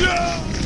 Yeah!